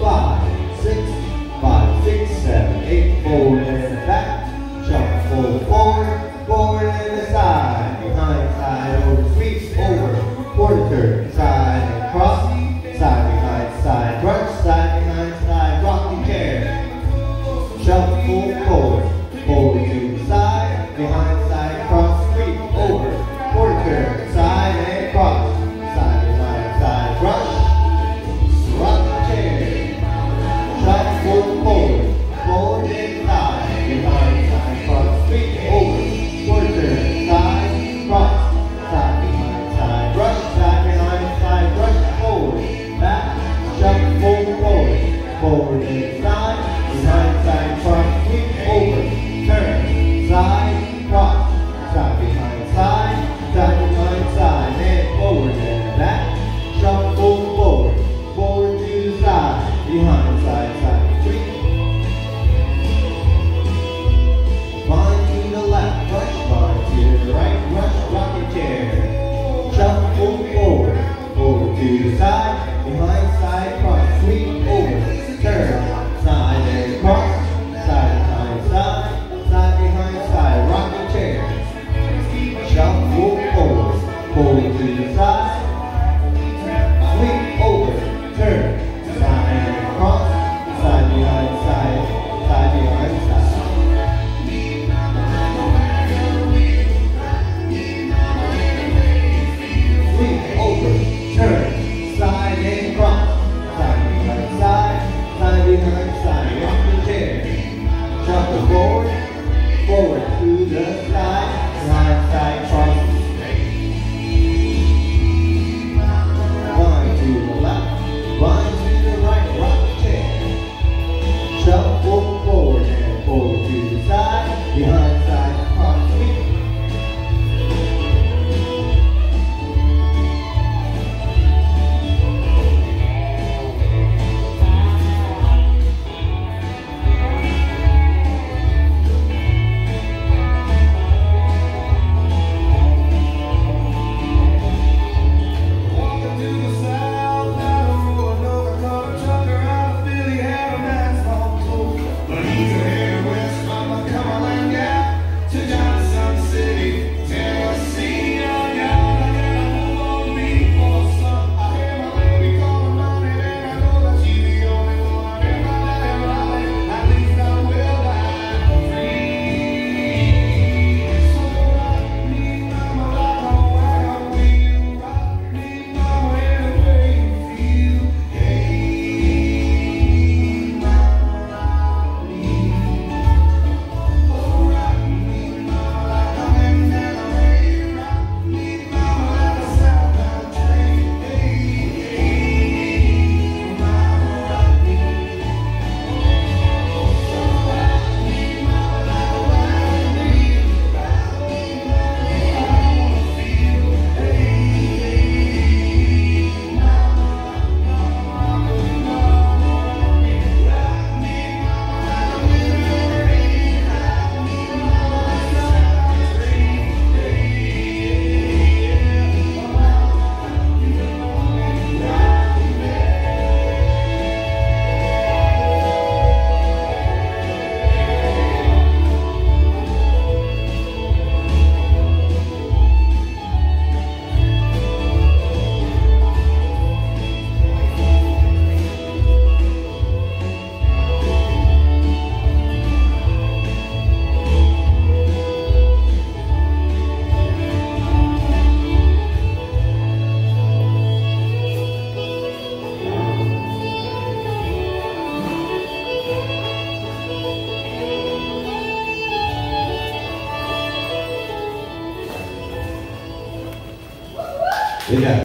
five, six, five, six, seven, eight, forward and back, jump forward, forward, forward and aside, behind, side, over, over, quarter turn, side and side behind, side crunch, side behind, side rocking chair, jump full forward, forward. forward and side, behind, side front, kick over, turn, side, cross, side behind side, side behind side, and forward and back, shuffle forward, forward to the side, behind side, side three. Bind to the left, rush, bind to the right, rush, rocking chair, shuffle forward, forward to the side, behind side, front, sweep over third. Ребят.